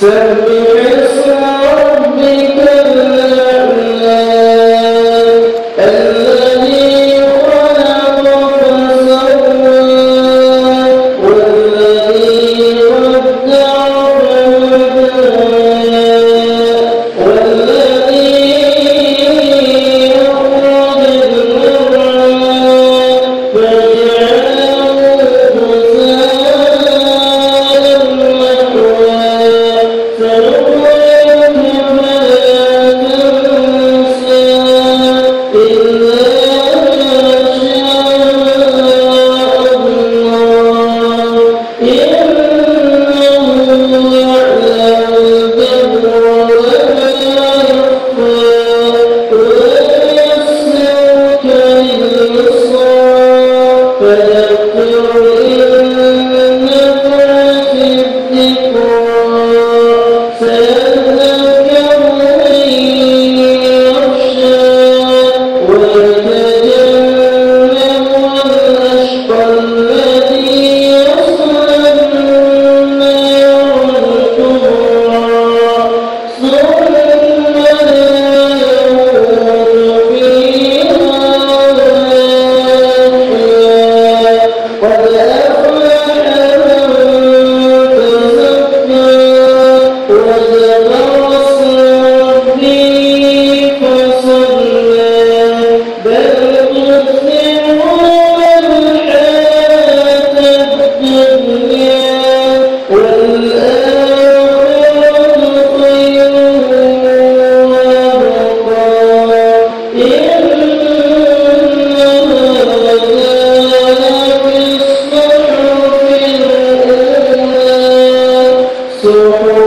سبح اسم ربك الأعلى ولا So